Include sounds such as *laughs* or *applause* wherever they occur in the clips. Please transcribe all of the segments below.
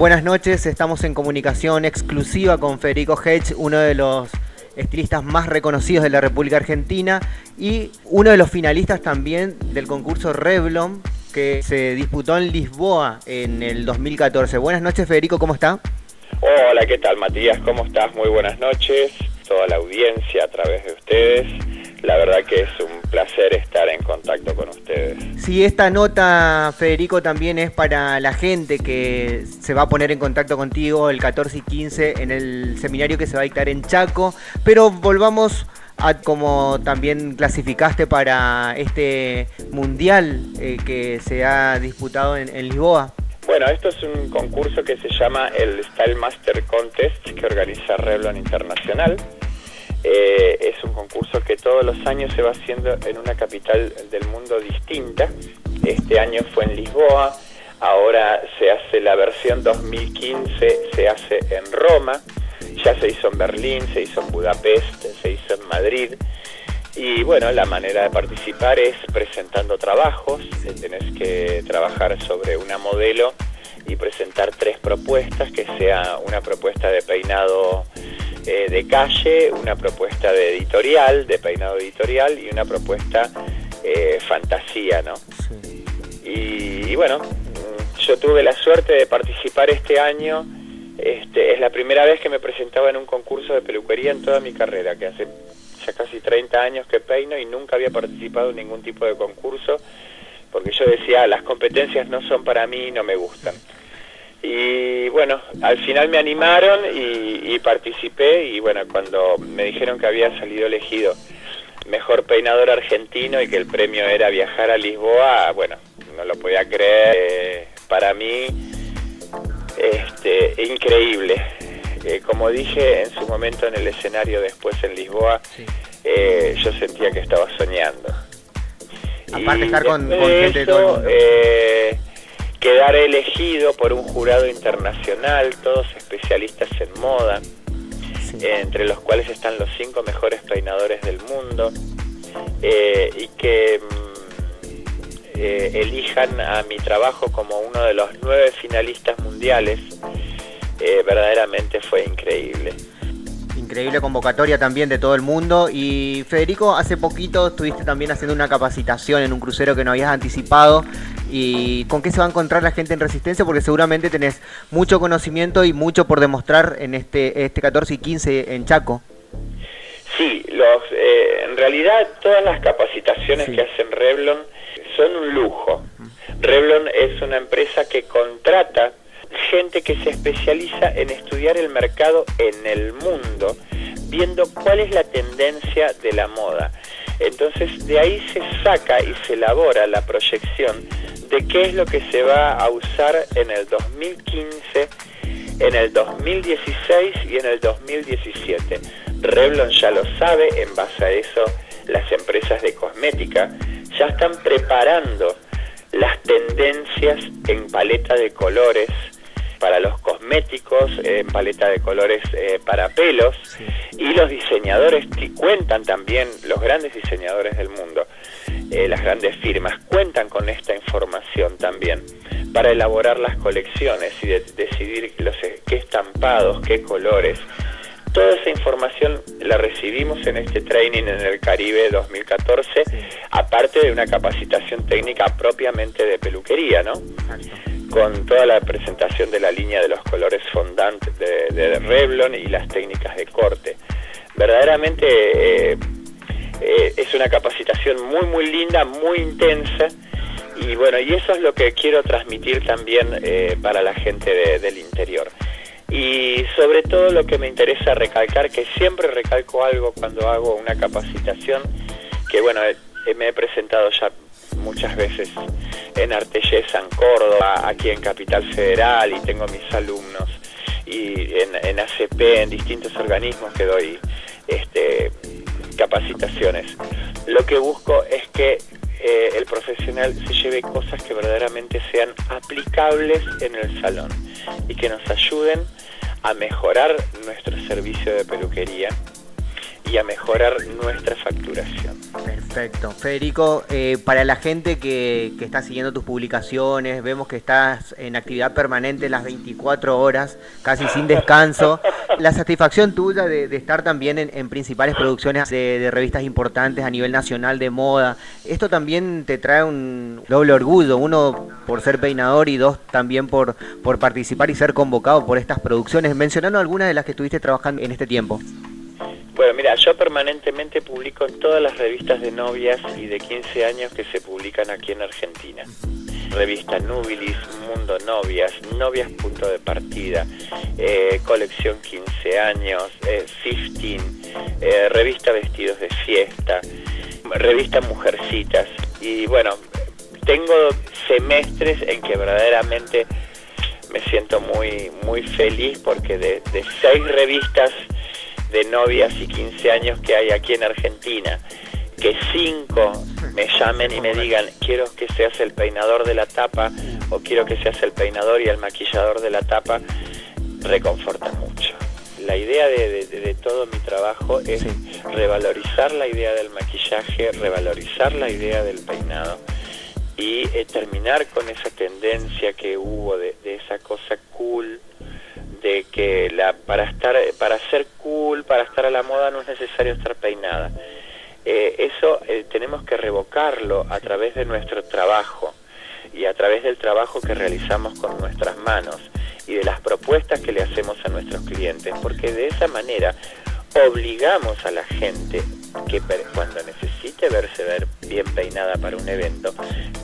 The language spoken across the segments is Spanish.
Buenas noches, estamos en comunicación exclusiva con Federico Hedge, uno de los estilistas más reconocidos de la República Argentina y uno de los finalistas también del concurso Revlon que se disputó en Lisboa en el 2014. Buenas noches Federico, ¿cómo está? Hola, ¿qué tal Matías? ¿Cómo estás? Muy buenas noches, toda la audiencia a través de ustedes. La verdad que es un placer estar en contacto con ustedes. Sí, esta nota, Federico, también es para la gente que se va a poner en contacto contigo el 14 y 15 en el seminario que se va a dictar en Chaco, pero volvamos a como también clasificaste para este mundial eh, que se ha disputado en, en Lisboa. Bueno, esto es un concurso que se llama el Style Master Contest que organiza Revlon Internacional. Eh, es un concurso que todos los años se va haciendo en una capital del mundo distinta. Este año fue en Lisboa, ahora se hace la versión 2015, se hace en Roma, ya se hizo en Berlín, se hizo en Budapest, se hizo en Madrid. Y bueno, la manera de participar es presentando trabajos, tenés que trabajar sobre una modelo y presentar tres propuestas, que sea una propuesta de peinado eh, de calle, una propuesta de editorial, de peinado editorial y una propuesta eh, fantasía, ¿no? Y, bueno, mm, yo tuve la suerte de participar este año. Este, es la primera vez que me presentaba en un concurso de peluquería en toda mi carrera, que hace ya casi 30 años que peino y nunca había participado en ningún tipo de concurso, porque yo decía, las competencias no son para mí, no me gustan. Y bueno, al final me animaron y, participé y bueno, cuando me dijeron que había salido elegido mejor peinador argentino y que el premio era viajar a Lisboa, bueno, no lo podía creer. para mí, este, increíble. Eh, como dije en su momento en el escenario después en Lisboa, eh, yo sentía que estaba soñando. Aparte estar con, gente de todo eh, quedar elegido por un jurado internacional, todos especialistas en moda, entre los cuales están los cinco mejores peinadores del mundo, eh, y que mm, eh, elijan a mi trabajo como uno de los nueve finalistas mundiales, eh, verdaderamente fue increíble. Increíble convocatoria también de todo el mundo. Y Federico, hace poquito estuviste también haciendo una capacitación en un crucero que no habías anticipado y con qué se va a encontrar la gente en Resistencia, porque seguramente tenés mucho conocimiento y mucho por demostrar en este, este 14 y 15 en Chaco. Sí, los, eh, en realidad todas las capacitaciones que hacen Revlon son un lujo. Revlon es una empresa que contrata gente que se especializa en estudiar el mercado en el mundo, viendo cuál es la tendencia de la moda. Entonces de ahí se saca y se elabora la proyección de qué es lo que se va a usar en el 2015, en el 2016 y en el 2017. Revlon ya lo sabe, en base a eso las empresas de cosmética ya están preparando las tendencias en paleta de colores para los cosméticos, en paleta de colores eh, para pelos, y los diseñadores cuentan también, los grandes diseñadores del mundo, eh, las grandes firmas cuentan con esta información también para elaborar las colecciones y decidir los, eh, qué estampados, qué colores. Toda esa información la recibimos en este training en el Caribe 2014, aparte de una capacitación técnica propiamente de peluquería, ¿no? Con toda la presentación de la línea de los colores fondant de, Revlon y las técnicas de corte. Verdaderamente eh, eh, es una capacitación muy, muy linda, muy intensa. Y bueno, y eso es lo que quiero transmitir también eh, para la gente del interior. Y sobre todo lo que me interesa recalcar, que siempre recalco algo cuando hago una capacitación, que bueno, me he presentado ya muchas veces en Artellesa, en Córdoba, aquí en Capital Federal, y tengo mis alumnos, y en, ACP, en distintos organismos que doy este, capacitaciones. Lo que busco es que eh, el profesional se lleve cosas que verdaderamente sean aplicables en el salón y que nos ayuden a mejorar nuestro servicio de peluquería y a mejorar nuestra facturación. Perfecto. Federico, eh, para la gente que, está siguiendo tus publicaciones, vemos que estás en actividad permanente las 24 horas, casi sin descanso. *laughs* La satisfacción tuya de, estar también en, principales producciones de, revistas importantes a nivel nacional de moda, esto también te trae un doble orgullo, uno por ser peinador y dos también por, por participar y ser convocado por estas producciones, mencionando algunas de las que estuviste trabajando en este tiempo. Bueno, mira, yo permanentemente publico en todas las revistas de novias y de 15 años que se publican aquí en Argentina. Revista Nubilis, Mundo Novias, Novias Punto de Partida, eh, Colección 15 años, eh, 15, eh, Revista Vestidos de Fiesta, Revista Mujercitas. Y bueno, tengo semestres en que verdaderamente me siento muy, muy feliz porque de seis revistas de novias y 15 años que hay aquí en Argentina, que cinco me llamen y me digan, quiero que seas el peinador de la tapa o quiero que seas el peinador y el maquillador de la tapa, reconforta mucho. La idea de, todo mi trabajo es revalorizar la idea del maquillaje, revalorizar la idea del peinado y eh, terminar con esa tendencia que hubo de, de esa cosa cool de que la, para estar para ser cool para estar a la moda no es necesario estar peinada. Eh, eso eh, tenemos que revocarlo a través de nuestro trabajo y a través del trabajo que realizamos con nuestras manos y de las propuestas que le hacemos a nuestros clientes porque de esa manera obligamos a la gente que cuando necesite verse ver bien peinada para un evento,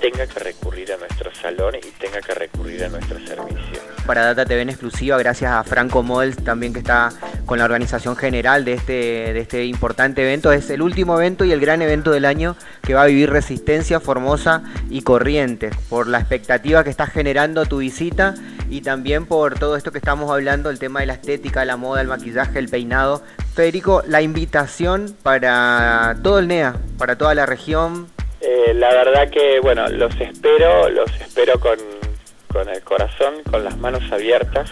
tenga que recurrir a nuestro salón y tenga que recurrir a nuestro servicio. Para Data TV en exclusiva, gracias a Franco Molls también que está con la organización general de este, de este importante evento. Es el último evento y el gran evento del año que va a vivir Resistencia, Formosa y Corrientes. Por la expectativa que está generando tu visita y también por todo esto que estamos hablando, el tema de la estética, la moda, el maquillaje, el peinado. Federico, la invitación para todo el NEA, para toda la región. Eh, la verdad que, bueno, los espero, los espero con, el corazón, con las manos abiertas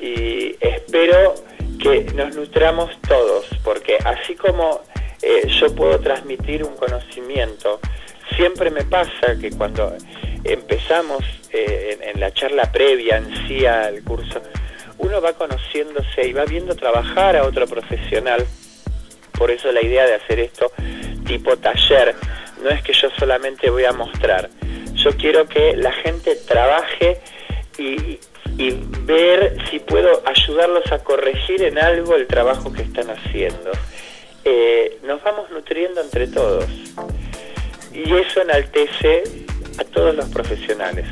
y espero que nos nutramos todos, porque así como eh, yo puedo transmitir un conocimiento, siempre me pasa que cuando empezamos eh, en, la charla previa en sí al curso, uno va conociéndose y va viendo trabajar a otro profesional. Por eso la idea de hacer esto tipo taller no es que yo solamente voy a mostrar. Yo quiero que la gente trabaje y, ver si puedo ayudarlos a corregir en algo el trabajo que están haciendo. Eh, nos vamos nutriendo entre todos y eso enaltece a todos los profesionales.